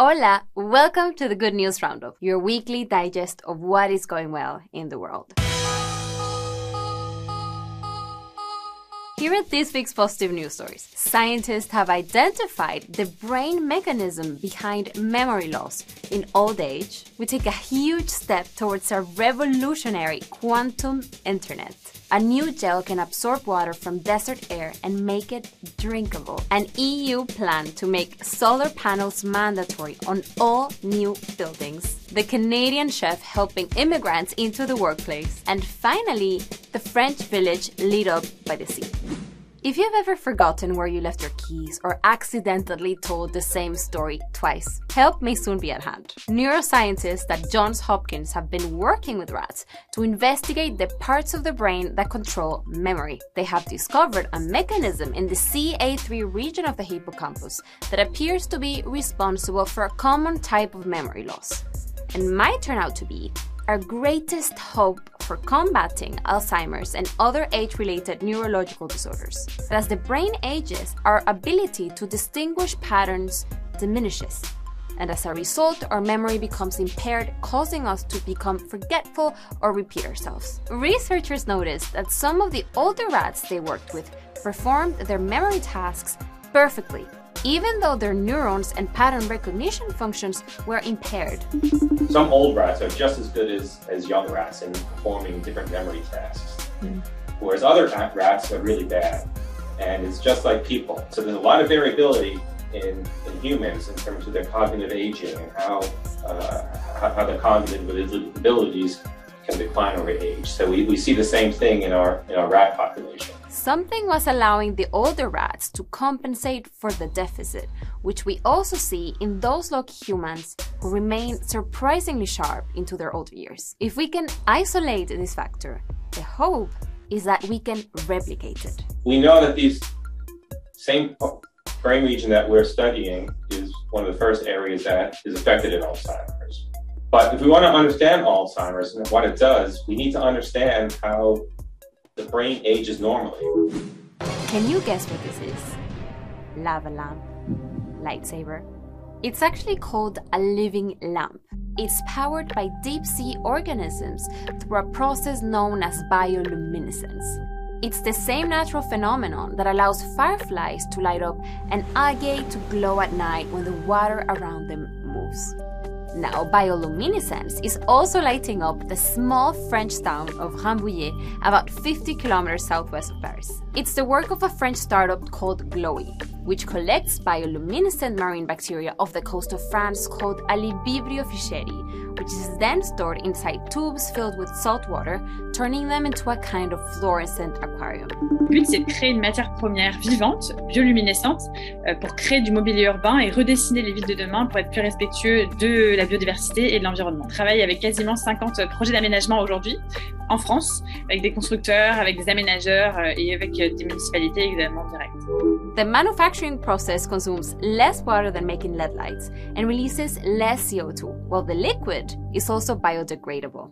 Hola, welcome to the Good News Roundup, your weekly digest of what is going well in the world. Here at this week's positive news stories, scientists have identified the brain mechanism behind memory loss in old age. We take a huge step towards a revolutionary quantum internet. A new gel can absorb water from desert air and make it drinkable. An EU plan to make solar panels mandatory on all new buildings. The Canadian chef helping immigrants into the workplace. And finally, the French village lit up by the sea. If you've ever forgotten where you left your keys or accidentally told the same story twice, help may soon be at hand. Neuroscientists at Johns Hopkins have been working with rats to investigate the parts of the brain that control memory. They have discovered a mechanism in the CA3 region of the hippocampus that appears to be responsible for a common type of memory loss and might turn out to be our greatest hope for combating Alzheimer's and other age related neurological disorders. But as the brain ages, our ability to distinguish patterns diminishes. And as a result, our memory becomes impaired, causing us to become forgetful or repeat ourselves. Researchers noticed that some of the older rats they worked with performed their memory tasks perfectly, even though their neurons and pattern recognition functions were impaired. Some old rats are just as good as, as young rats in performing different memory tasks, mm. whereas other rats are really bad. And it's just like people. So there's a lot of variability in, in humans in terms of their cognitive aging and how, uh, how, how the cognitive abilities can decline over age. So we, we see the same thing in our, in our rat population. Something was allowing the older rats to compensate for the deficit, which we also see in those lucky humans who remain surprisingly sharp into their older years. If we can isolate this factor, the hope is that we can replicate it. We know that these same brain region that we're studying is one of the first areas that is affected in Alzheimer's. But if we want to understand Alzheimer's and what it does, we need to understand how the brain ages normally. Can you guess what this is? Lava lamp, lightsaber. It's actually called a living lamp. It's powered by deep sea organisms through a process known as bioluminescence. It's the same natural phenomenon that allows fireflies to light up and algae to glow at night when the water around them moves. Now, bioluminescence is also lighting up the small French town of Rambouillet, about 50 kilometers southwest of Paris. It's the work of a French startup called Glowee, which collects bioluminescent marine bacteria off the coast of France called Alivibrio fischeri, which is then stored inside tubes filled with salt water, turning them into a kind of fluorescent aquarium. Le but, c'est de créer une matière première vivante, bioluminescente, euh, pour créer du mobilier urbain et redessiner les villes de demain pour être plus respectueux de la biodiversité et de l'environnement. On travaille avec quasiment 50 projets d'aménagement aujourd'hui en France, avec des constructeurs, avec des aménageurs euh, et avec des municipalités évidemment directes. The manufacturing process consumes less water than making LED lights and releases less CO2, while the liquid is also biodegradable.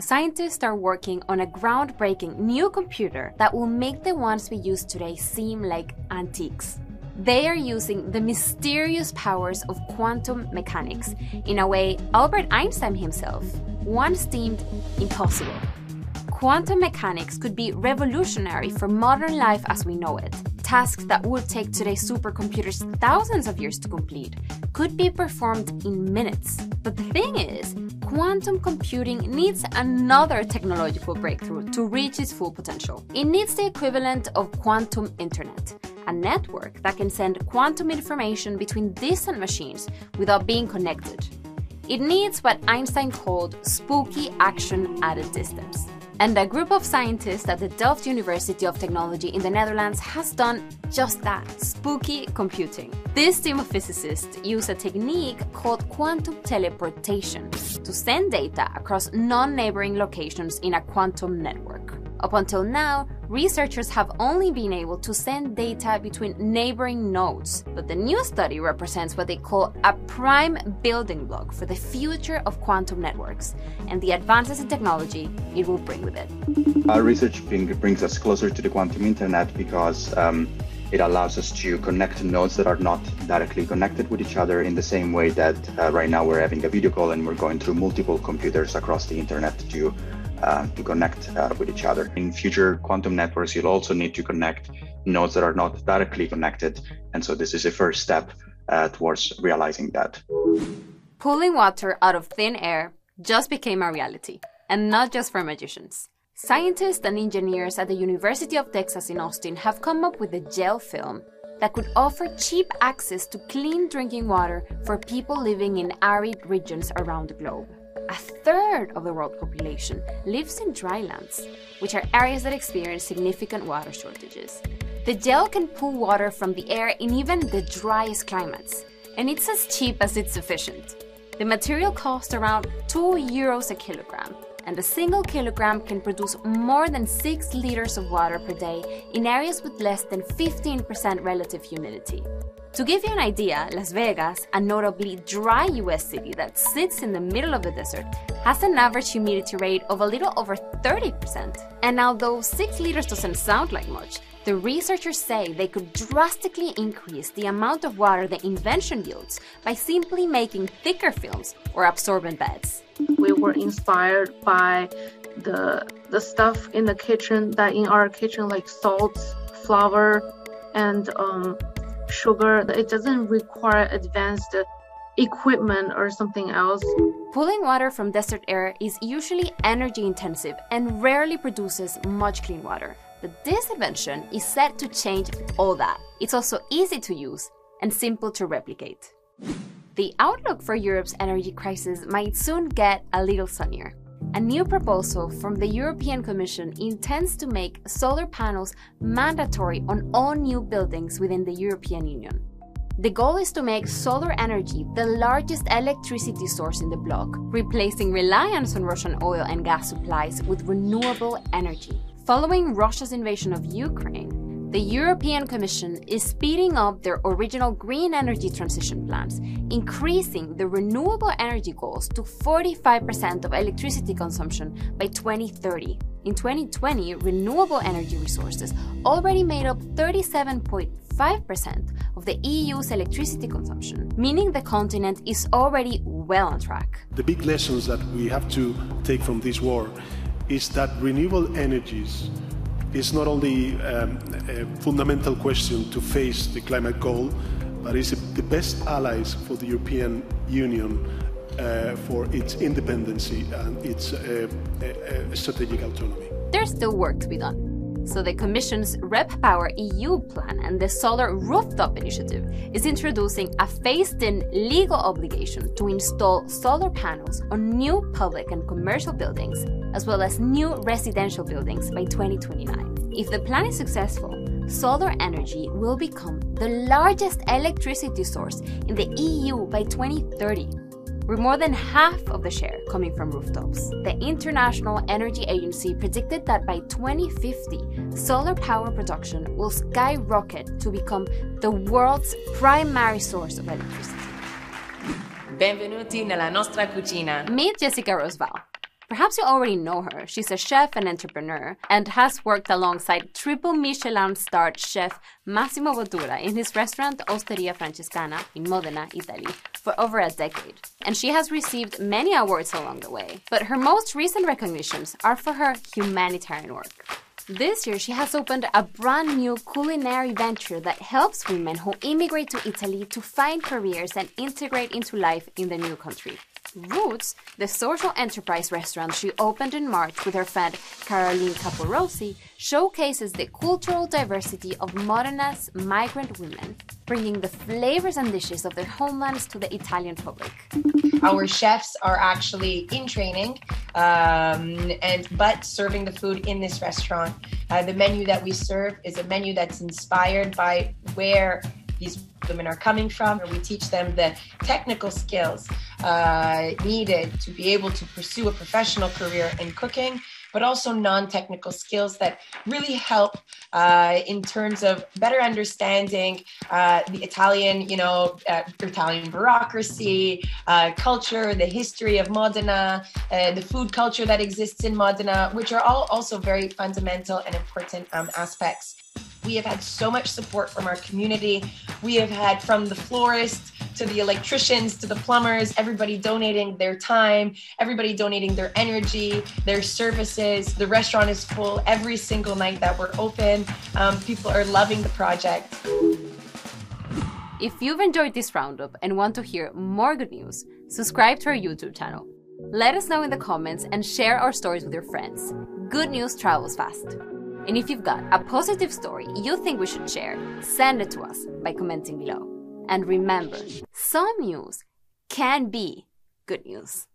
Scientists are working on a groundbreaking new computer that will make the ones we use today seem like antiques. They are using the mysterious powers of quantum mechanics in a way Albert Einstein himself once deemed impossible. Quantum mechanics could be revolutionary for modern life as we know it. Tasks that would take today's supercomputers thousands of years to complete could be performed in minutes. But the thing is, quantum computing needs another technological breakthrough to reach its full potential. It needs the equivalent of quantum internet, a network that can send quantum information between distant machines without being connected. It needs what Einstein called spooky action at a distance. And a group of scientists at the Delft University of Technology in the Netherlands has done just that spooky computing. This team of physicists use a technique called quantum teleportation to send data across non neighboring locations in a quantum network. Up until now, researchers have only been able to send data between neighboring nodes, but the new study represents what they call a prime building block for the future of quantum networks and the advances in technology it will bring with it. Our research brings us closer to the quantum internet because um, It allows us to connect nodes that are not directly connected with each other in the same way that uh, right now we're having a video call and we're going through multiple computers across the internet to uh, to connect uh, with each other. In future quantum networks, you'll also need to connect nodes that are not directly connected. And so this is a first step uh, towards realizing that. Pulling water out of thin air just became a reality, and not just for magicians. Scientists and engineers at the University of Texas in Austin have come up with a gel film that could offer cheap access to clean drinking water for people living in arid regions around the globe. A third of the world population lives in drylands, which are areas that experience significant water shortages. The gel can pull water from the air in even the driest climates, and it's as cheap as it's efficient. The material costs around 2 euros a kilogram, and a single kilogram can produce more than 6 liters of water per day in areas with less than 15% relative humidity. To give you an idea, Las Vegas, a notably dry US city that sits in the middle of the desert, has an average humidity rate of a little over 30%. And although 6 liters doesn't sound like much, the researchers say they could drastically increase the amount of water the invention yields by simply making thicker films or absorbent beds. We were inspired by the the stuff in the kitchen that in our kitchen like salt, flour, and um, sugar. It doesn't require advanced equipment or something else. Pulling water from desert air is usually energy intensive and rarely produces much clean water. But this invention is set to change all that. It's also easy to use and simple to replicate. The outlook for Europe's energy crisis might soon get a little sunnier. A new proposal from the European Commission intends to make solar panels mandatory on all new buildings within the European Union. The goal is to make solar energy the largest electricity source in the bloc, replacing reliance on Russian oil and gas supplies with renewable energy. Following Russia's invasion of Ukraine, the European Commission is speeding up their original green energy transition plans, increasing the renewable energy goals to 45% of electricity consumption by 2030. In 2020, renewable energy resources already made up 37.5% of the EU's electricity consumption, meaning the continent is already well on track. The big lessons that we have to take from this war is that renewable energies is not only um, a fundamental question to face the climate goal, but is the best allies for the European Union uh, for its independency and its uh, strategic autonomy. There's still work to be done. So the Commission's REPower EU plan and the Solar Rooftop Initiative is introducing a phased-in legal obligation to install solar panels on new public and commercial buildings, as well as new residential buildings by 2029. If the plan is successful, solar energy will become the largest electricity source in the EU by 2030 with more than half of the share coming from rooftops. The International Energy Agency predicted that by 2050, solar power production will skyrocket to become the world's primary source of electricity. Benvenuti nella nostra cucina. Meet Jessica Rosval. Perhaps you already know her. She's a chef and entrepreneur and has worked alongside triple Michelin starred chef Massimo Bottura in his restaurant Osteria Francescana in Modena, Italy, for over a decade. And she has received many awards along the way. But her most recent recognitions are for her humanitarian work. This year, she has opened a brand new culinary venture that helps women who immigrate to Italy to find careers and integrate into life in the new country. Roots, the social enterprise restaurant she opened in March with her friend Caroline Caporossi, showcases the cultural diversity of Modena's migrant women, bringing the flavors and dishes of their homelands to the Italian public. Our chefs are actually in training, um, and but serving the food in this restaurant. Uh, the menu that we serve is a menu that's inspired by where these women are coming from. We teach them the technical skills uh, needed to be able to pursue a professional career in cooking, but also non-technical skills that really help uh, in terms of better understanding uh, the Italian, you know, uh, Italian bureaucracy, uh, culture, the history of Modena, uh, the food culture that exists in Modena, which are all also very fundamental and important um, aspects. We have had so much support from our community. We have had from the florists to the electricians to the plumbers, everybody donating their time, everybody donating their energy, their services. The restaurant is full every single night that we're open. Um, people are loving the project. If you've enjoyed this roundup and want to hear more good news, subscribe to our YouTube channel. Let us know in the comments and share our stories with your friends. Good news travels fast. And if you've got a positive story you think we should share, send it to us by commenting below. And remember, some news can be good news.